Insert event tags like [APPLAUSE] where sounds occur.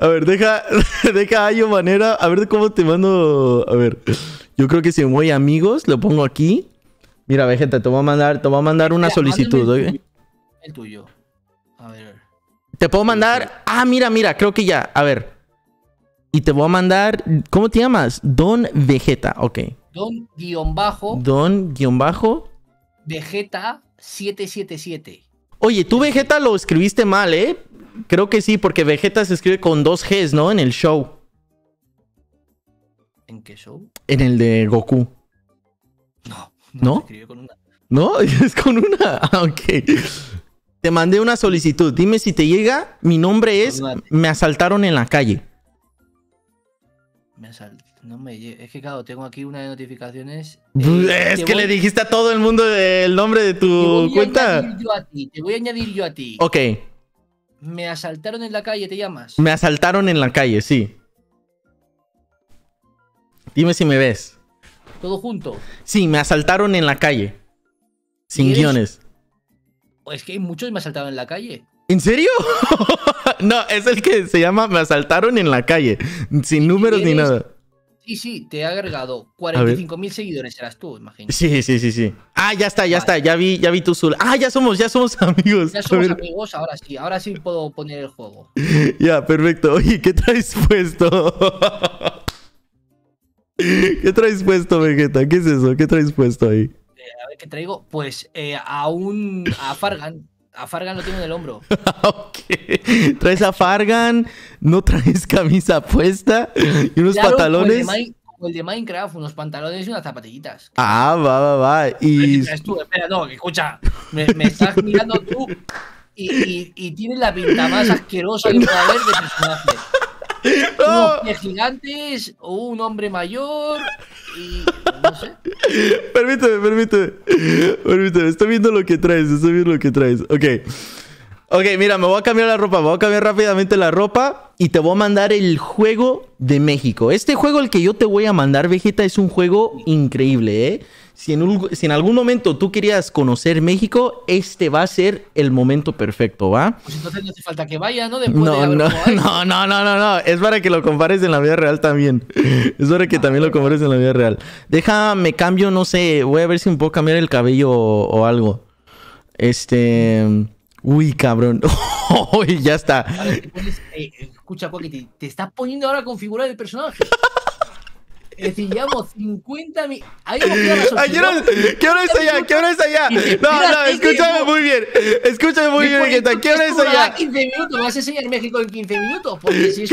A ver, deja, [LAUGHS] deja a manera. A ver cómo te mando. A ver. Yo creo que si me voy a amigos, lo pongo aquí. Mira, Vegeta, te voy a mandar, te voy a mandar una solicitud, el, el tuyo. A ver. Te puedo mandar. Ah, mira, mira, creo que ya. A ver. Y te voy a mandar. ¿Cómo te llamas? Don Vegeta, ok. Don guion bajo. Don guion bajo. Vegeta 777. Oye, tú Vegeta lo escribiste mal, ¿eh? Creo que sí, porque Vegeta se escribe con dos Gs, ¿no? En el show. ¿En qué show? En el de Goku. No. ¿No? Se escribe con una. ¿No? [LAUGHS] Es con una. Ah, ok. Te mandé una solicitud. Dime si te llega. Mi nombre es. Me asaltaron en la calle. Me asaltaron. No me Es que, claro, tengo aquí una de notificaciones. Eh, es que le dijiste a todo el mundo el nombre de tu cuenta. Te voy a añadir yo a ti. Ok. Me asaltaron en la calle, ¿te llamas? Me asaltaron en la calle, sí. Dime si me ves. ¿Todo junto? Sí, me asaltaron en la calle. Sin guiones. Es que hay muchos me asaltaron en la calle. ¿En serio? [LAUGHS] no, es el que se llama Me asaltaron en la calle. Sin números ni nada. Sí, sí, te he agregado 45.000 seguidores, eras tú, imagino. Sí, sí, sí, sí. Ah, ya está, ya está, ya vi, ya vi tu azul. Ah, ya somos, ya somos amigos. Ya somos amigos, ahora sí, ahora sí puedo poner el juego. [LAUGHS] ya, perfecto. Oye, ¿qué traes puesto? [LAUGHS] ¿Qué traes puesto, Vegeta? ¿Qué es eso? ¿Qué traes puesto ahí? Eh, a ver, ¿qué traigo? Pues eh, a un. a Fargan. A Fargan lo tengo en el hombro. [LAUGHS] ok. Traes a Fargan, no traes camisa puesta y unos pantalones. Como el, de Minecraft, unos pantalones y unas zapatillitas. Ah, va, va, va. Y. Tú, espera, no, escucha. Me, estás mirando tú y, y, tienes la pinta más [LAUGHS] asquerosa que puede haber de personaje. Unos pies gigantes, o un hombre mayor y sé. Permíteme, permíteme. Permíteme, estoy viendo lo que traes, estoy viendo lo que traes. Ok. Ok, mira, me voy a cambiar la ropa, me voy a cambiar rápidamente la ropa y te voy a mandar el juego de México. Este juego, el que yo te voy a mandar, Vegeta, es un juego increíble, ¿eh? Si en, algún momento tú querías conocer México, este va a ser el momento perfecto, ¿va? Pues entonces no hace falta que vaya, ¿no? no, no, [LAUGHS] no, no, no, no, no. Es para que lo compares en la vida real también. Es para que también lo compares en la vida real. Déjame cambio, no sé, voy a ver si me puedo cambiar el cabello o, algo. Este... Uy, cabrón. [LAUGHS] Uy, ya está. Eh, escucha, te, te estás poniendo ahora a configurar el personaje. Es decir, llevamos 50 mil. ¿Qué hora es allá? ¿Qué hora es allá? No, no, escúchame muy bien. Escúchame muy bien, ¿Qué hora es allá? 15 minutos, ¿me vas a enseñar México en 15 minutos? Porque si es